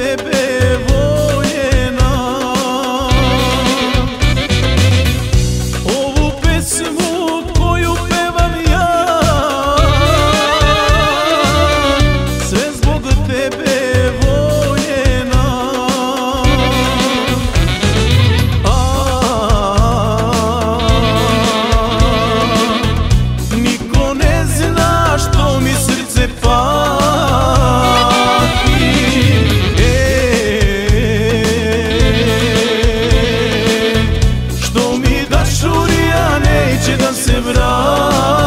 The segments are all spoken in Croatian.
Baby. neće da se vrati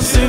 se